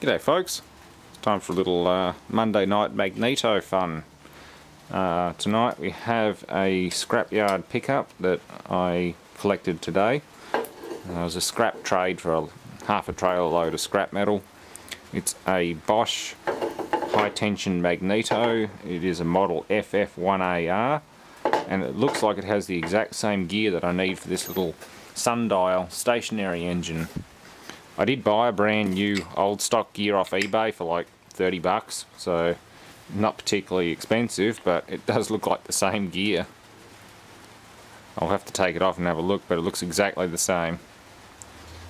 G'day folks, it's time for a little uh, Monday night magneto fun. Uh, tonight we have a scrapyard pickup that I collected today. Uh, it was a scrap trade for a, half a trailer load of scrap metal. It's a Bosch high tension magneto. It is a model FF1AR and it looks like it has the exact same gear that I need for this little sundial stationary engine. I did buy a brand new old stock gear off eBay for like 30 bucks, so not particularly expensive, but it does look like the same gear. I'll have to take it off and have a look, but it looks exactly the same.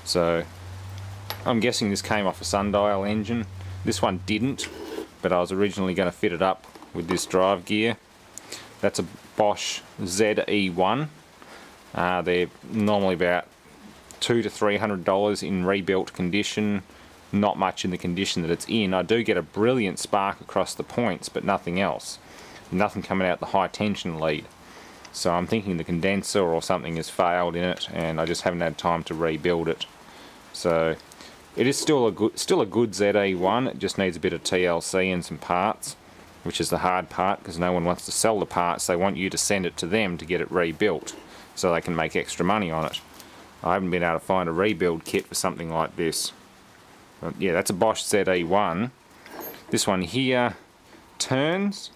So, I'm guessing this came off a sundial engine. This one didn't, but I was originally going to fit it up with this drive gear. That's a Bosch ZE1. Uh, they're normally about two to three hundred dollars in rebuilt condition. Not much in the condition that it's in. I do get a brilliant spark across the points but nothing else. Nothing coming out the high tension lead. So I'm thinking the condenser or something has failed in it and I just haven't had time to rebuild it. So it is still a good still a good ZE1 it just needs a bit of TLC and some parts which is the hard part because no one wants to sell the parts. They want you to send it to them to get it rebuilt so they can make extra money on it I haven't been able to find a rebuild kit for something like this. But yeah, that's a Bosch ZE1. This one here turns.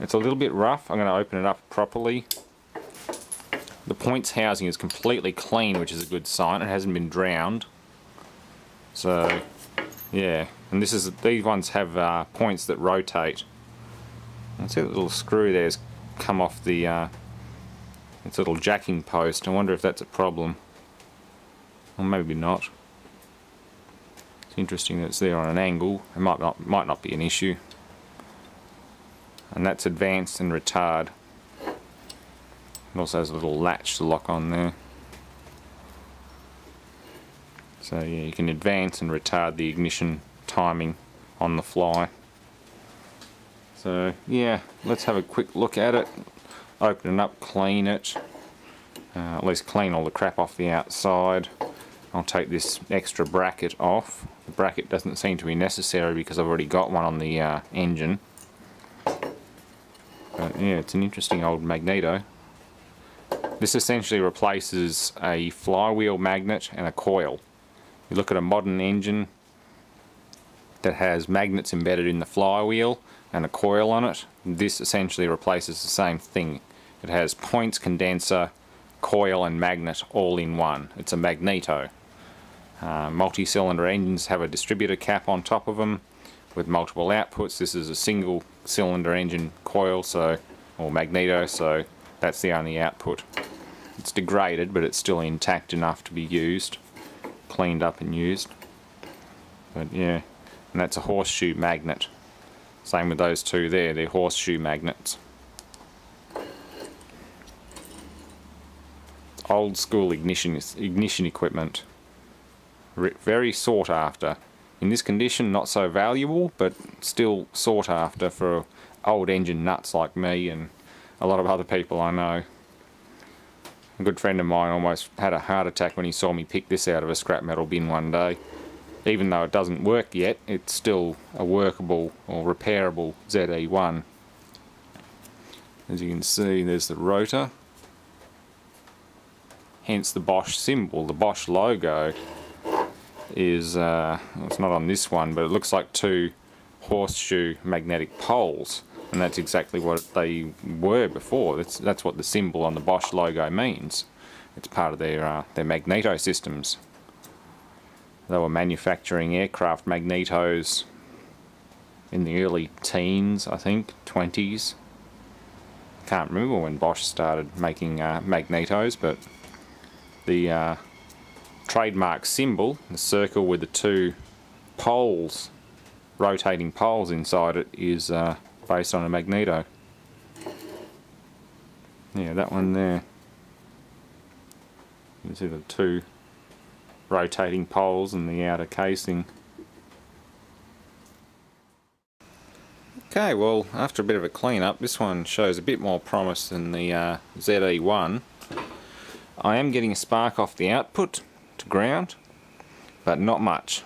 It's a little bit rough. I'm going to open it up properly. The points housing is completely clean, which is a good sign. It hasn't been drowned. So, yeah. And this is these ones have uh, points that rotate. I see the little screw there's come off the uh, its little jacking post. I wonder if that's a problem. Or maybe not. It's interesting that it's there on an angle. It might not, might not be an issue. And that's advanced and retard. It also has a little latch to lock on there. So yeah, you can advance and retard the ignition timing on the fly. So yeah, let's have a quick look at it. Open it up, clean it. Uh, at least clean all the crap off the outside. I'll take this extra bracket off. The bracket doesn't seem to be necessary because I've already got one on the uh, engine. But yeah, it's an interesting old magneto. This essentially replaces a flywheel magnet and a coil. You look at a modern engine that has magnets embedded in the flywheel and a coil on it. This essentially replaces the same thing. It has points, condenser, coil and magnet all in one. It's a magneto. Uh, multi-cylinder engines have a distributor cap on top of them with multiple outputs. This is a single cylinder engine coil so or magneto so that's the only output. It's degraded but it's still intact enough to be used, cleaned up and used. But yeah, and that's a horseshoe magnet. Same with those two there, they're horseshoe magnets. Old school ignition ignition equipment very sought after. In this condition, not so valuable, but still sought after for old engine nuts like me and a lot of other people I know. A good friend of mine almost had a heart attack when he saw me pick this out of a scrap metal bin one day. Even though it doesn't work yet, it's still a workable or repairable ZE1. As you can see, there's the rotor. Hence the Bosch symbol, the Bosch logo is, uh, it's not on this one, but it looks like two horseshoe magnetic poles. And that's exactly what they were before. That's, that's what the symbol on the Bosch logo means. It's part of their, uh, their magneto systems. They were manufacturing aircraft magnetos in the early teens, I think, 20s. Can't remember when Bosch started making uh, magnetos, but the uh, trademark symbol, the circle with the two poles, rotating poles inside it, is uh, based on a magneto. Yeah, that one there. You can see the two rotating poles and the outer casing. Okay, well, after a bit of a clean up, this one shows a bit more promise than the uh, ZE1. I am getting a spark off the output, to ground, but not much.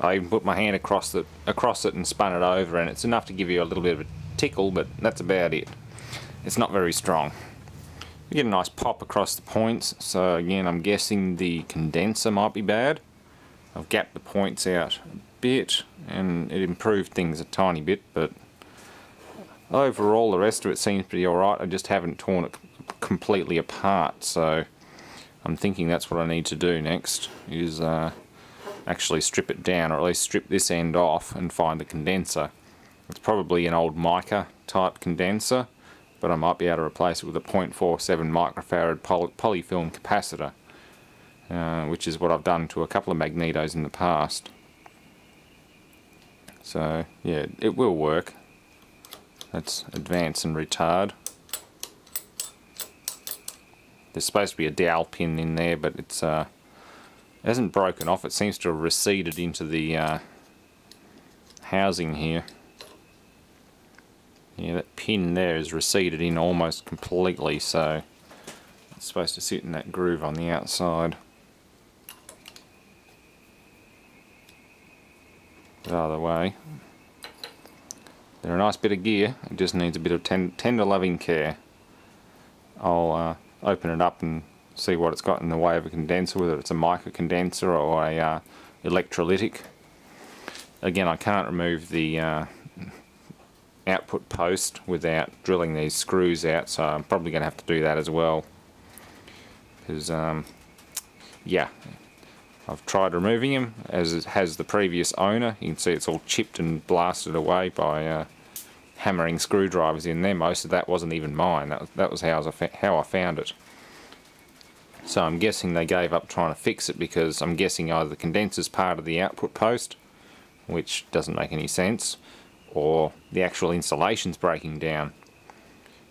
I even put my hand across the across it and spun it over and it's enough to give you a little bit of a tickle but that's about it. It's not very strong. You get a nice pop across the points so again I'm guessing the condenser might be bad. I've gapped the points out a bit and it improved things a tiny bit but overall the rest of it seems be alright I just haven't torn it completely apart so I'm thinking that's what I need to do next is uh, actually strip it down or at least strip this end off and find the condenser. It's probably an old mica type condenser but I might be able to replace it with a 0.47 microfarad poly polyfilm capacitor uh, which is what I've done to a couple of magnetos in the past. So yeah, it will work. Let's advance and retard. There's supposed to be a dowel pin in there, but it's uh, it hasn't broken off. It seems to have receded into the uh, housing here. Yeah, that pin there is receded in almost completely, so it's supposed to sit in that groove on the outside. The other way. They're a nice bit of gear, it just needs a bit of ten tender loving care. I'll uh, open it up and see what it's got in the way of a condenser, whether it's a mica condenser or a uh, electrolytic. Again, I can't remove the uh, output post without drilling these screws out, so I'm probably going to have to do that as well. Because, um, yeah, I've tried removing them, as it has the previous owner. You can see it's all chipped and blasted away by uh, hammering screwdrivers in there. Most of that wasn't even mine. That was, that was how, I how I found it. So I'm guessing they gave up trying to fix it because I'm guessing either the condenser's part of the output post, which doesn't make any sense, or the actual insulation's breaking down.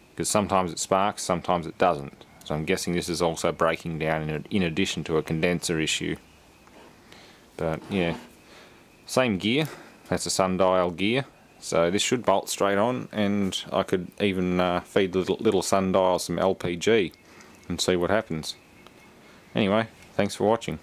Because sometimes it sparks, sometimes it doesn't. So I'm guessing this is also breaking down in, in addition to a condenser issue. But yeah, same gear, that's a sundial gear. So this should bolt straight on and I could even uh, feed the little, little sundial some LPG and see what happens. Anyway, thanks for watching.